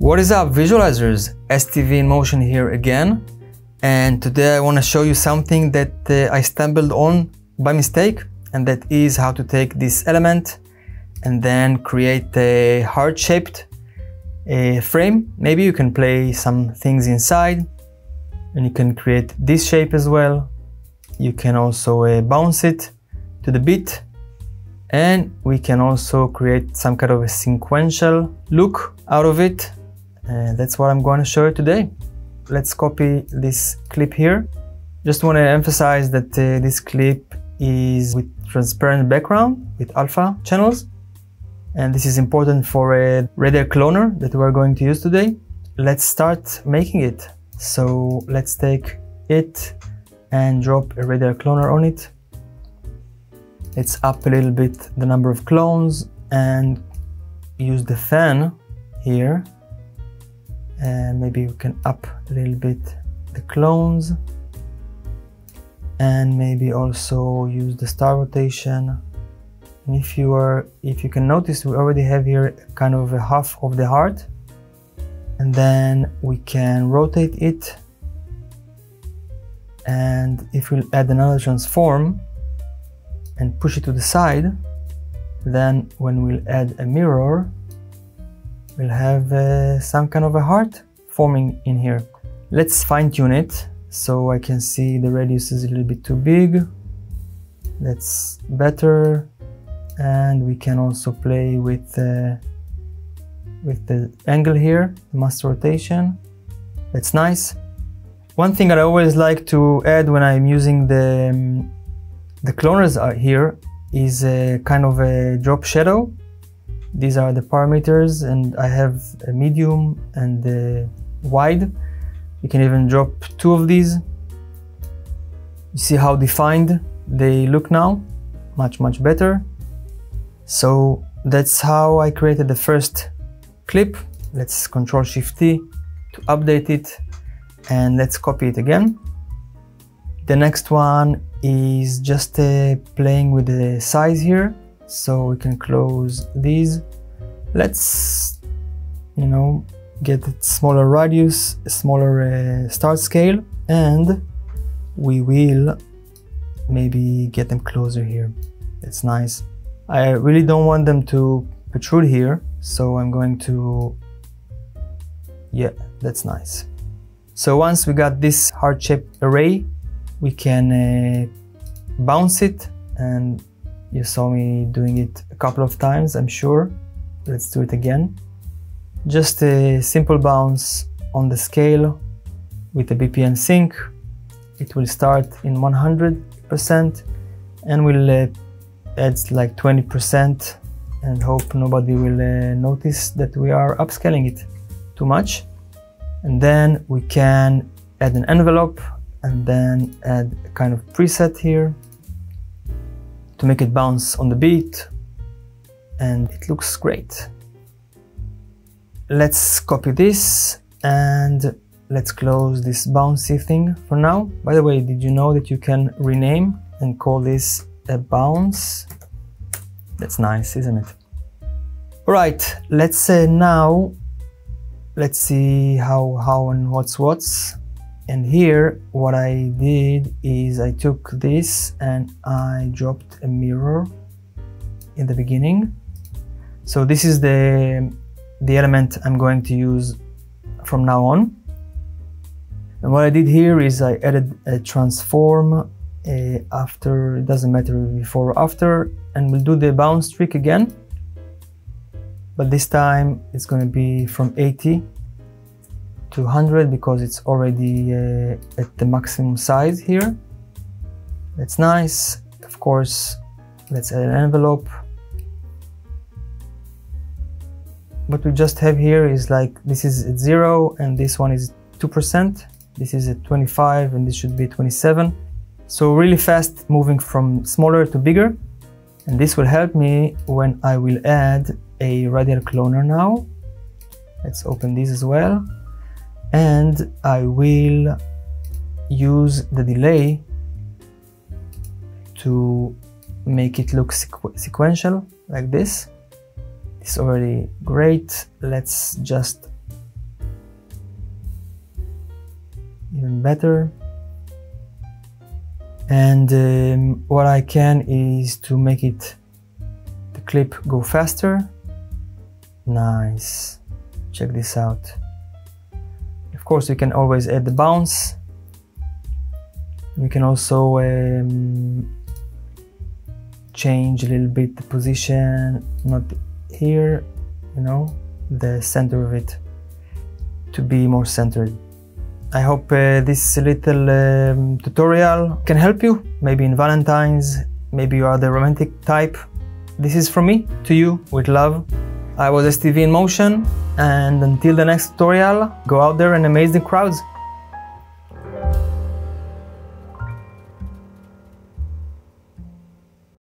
What is up visualizers? STV in motion here again and today I want to show you something that uh, I stumbled on by mistake and that is how to take this element and then create a heart-shaped uh, frame. Maybe you can play some things inside and you can create this shape as well. You can also uh, bounce it to the beat and we can also create some kind of a sequential look out of it and that's what I'm going to show you today. Let's copy this clip here. Just want to emphasize that uh, this clip is with transparent background with alpha channels. And this is important for a radial cloner that we're going to use today. Let's start making it. So let's take it and drop a radial cloner on it. Let's up a little bit the number of clones and use the fan here and maybe we can up a little bit the clones. And maybe also use the star rotation. And if you are if you can notice we already have here kind of a half of the heart. And then we can rotate it. And if we add another transform and push it to the side then when we'll add a mirror we'll have uh, some kind of a heart forming in here. Let's fine tune it so I can see the radius is a little bit too big. That's better. And we can also play with, uh, with the angle here, the master rotation. That's nice. One thing that I always like to add when I'm using the, um, the cloners here is a kind of a drop shadow these are the parameters and I have a medium and a wide. You can even drop two of these. You see how defined they look now? Much, much better. So that's how I created the first clip. Let's Control Shift T to update it and let's copy it again. The next one is just uh, playing with the size here so we can close these. Let's you know get a smaller radius a smaller uh, start scale and we will maybe get them closer here. It's nice. I really don't want them to protrude here so I'm going to yeah that's nice. So once we got this heart-shaped array we can uh, bounce it and you saw me doing it a couple of times, I'm sure. Let's do it again. Just a simple bounce on the scale with a BPM sync. It will start in 100% and will uh, add like 20% and hope nobody will uh, notice that we are upscaling it too much. And then we can add an envelope and then add a kind of preset here to make it bounce on the beat and it looks great. Let's copy this and let's close this bouncy thing for now. By the way, did you know that you can rename and call this a bounce? That's nice, isn't it? All right, let's say now, let's see how, how and what's what's and here what I did is I took this and I dropped a mirror in the beginning. So this is the the element I'm going to use from now on. And what I did here is I added a transform after it doesn't matter before or after and we'll do the bounce trick again. But this time it's going to be from 80 200 because it's already uh, at the maximum size here. That's nice. Of course, let's add an envelope. What we just have here is like, this is at zero and this one is 2%. This is at 25 and this should be 27. So really fast moving from smaller to bigger. And this will help me when I will add a radial cloner now. Let's open this as well and I will use the delay to make it look sequ sequential like this. It's already great. Let's just even better. And um, what I can is to make it the clip go faster. Nice. Check this out. Course, you can always add the bounce. You can also um, change a little bit the position, not here, you know, the center of it to be more centered. I hope uh, this little um, tutorial can help you, maybe in Valentine's, maybe you are the romantic type. This is from me to you with love. I was STV in motion and until the next tutorial, go out there and amaze the crowds.